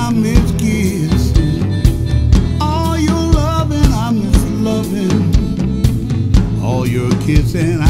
I miss kissing. All your loving, I miss loving. All your kissing, I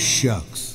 shucks.